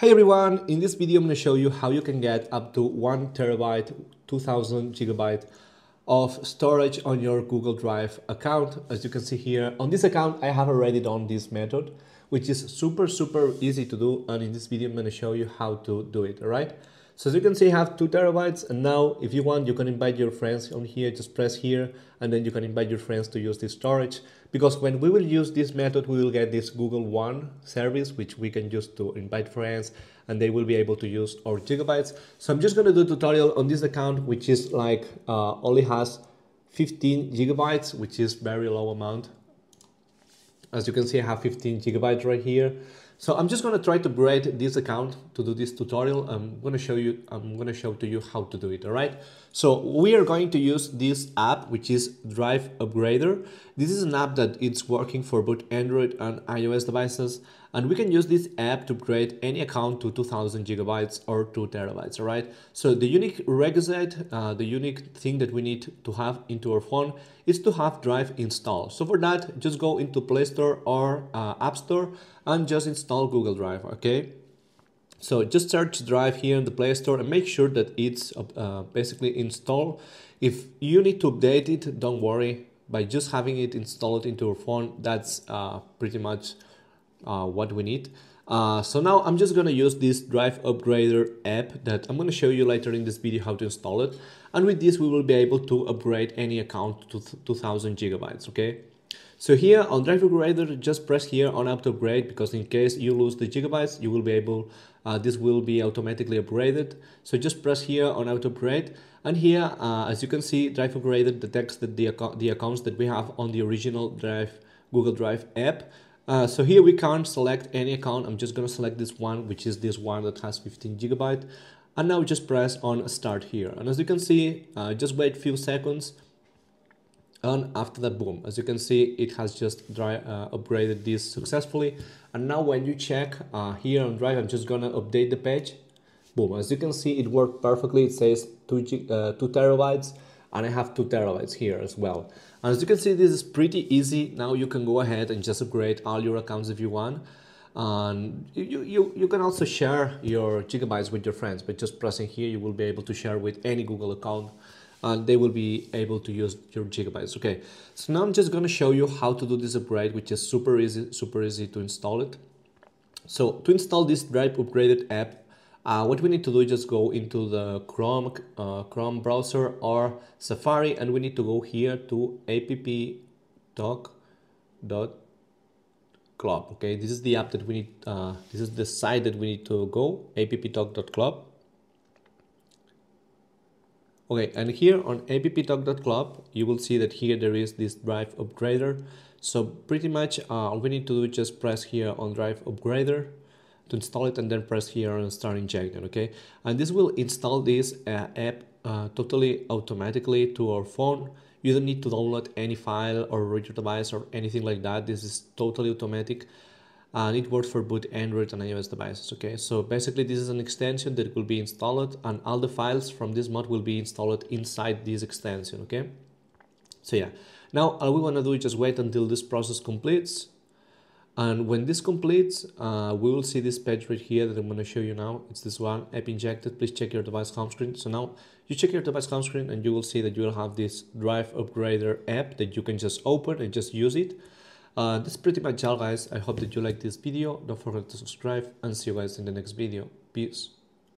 Hey everyone, in this video I'm going to show you how you can get up to 1 terabyte, 2000 gigabyte of storage on your Google Drive account. As you can see here, on this account I have already done this method, which is super super easy to do and in this video I'm going to show you how to do it, alright? So as you can see, I have two terabytes and now if you want, you can invite your friends on here, just press here and then you can invite your friends to use this storage because when we will use this method, we will get this Google One service, which we can use to invite friends and they will be able to use our gigabytes. So I'm just going to do a tutorial on this account, which is like uh, only has 15 gigabytes, which is very low amount. As you can see, I have 15 gigabytes right here. So I'm just going to try to upgrade this account to do this tutorial. I'm going to show you, I'm going to show to you how to do it. All right. So we are going to use this app, which is Drive Upgrader. This is an app that it's working for both Android and iOS devices. And we can use this app to upgrade any account to 2000 gigabytes or 2 terabytes, all right? So the unique requisite, uh, the unique thing that we need to have into our phone is to have Drive installed. So for that, just go into Play Store or uh, App Store and just install Google Drive, okay? So just search Drive here in the Play Store and make sure that it's uh, basically installed. If you need to update it, don't worry. By just having it installed into your phone, that's uh, pretty much uh, what we need. Uh, so now I'm just gonna use this Drive Upgrader app that I'm gonna show you later in this video how to install it. And with this, we will be able to upgrade any account to 2000 gigabytes, okay? So here on Drive Upgrader, just press here on Auto Upgrade because in case you lose the gigabytes, you will be able, uh, this will be automatically upgraded. So just press here on Auto Upgrade. And here, uh, as you can see, Drive Upgrader detects that the, the accounts that we have on the original Drive Google Drive app uh, so here we can't select any account. I'm just gonna select this one, which is this one that has 15 gigabyte. And now just press on start here. And as you can see, uh, just wait few seconds. And after that, boom, as you can see, it has just dry, uh, upgraded this successfully. And now when you check uh, here on Drive, I'm just gonna update the page. Boom, as you can see, it worked perfectly. It says two, uh, two terabytes and I have two terabytes here as well. And as you can see, this is pretty easy. Now you can go ahead and just upgrade all your accounts if you want. And you, you, you can also share your gigabytes with your friends by just pressing here. You will be able to share with any Google account and they will be able to use your gigabytes. Okay, so now I'm just going to show you how to do this upgrade, which is super easy, super easy to install it. So to install this Drive Upgrader app, uh, what we need to do is just go into the Chrome, uh, Chrome browser or Safari and we need to go here to apptalk.club. Okay, this is the app that we need, uh, this is the site that we need to go, apptalk.club. Okay, and here on apptalk.club, you will see that here there is this Drive Upgrader. So pretty much uh, all we need to do is just press here on Drive Upgrader to install it and then press here and start injecting okay? And this will install this uh, app uh, totally automatically to our phone. You don't need to download any file or read your device or anything like that. This is totally automatic and it works for both android and ios devices okay? So basically this is an extension that will be installed and all the files from this mod will be installed inside this extension okay? So yeah. Now all we want to do is just wait until this process completes and when this completes, uh, we will see this page right here that I'm going to show you now. It's this one, app injected. Please check your device home screen. So now you check your device home screen and you will see that you will have this Drive Upgrader app that you can just open and just use it. Uh, that's pretty much all guys. I hope that you like this video. Don't forget to subscribe and see you guys in the next video. Peace.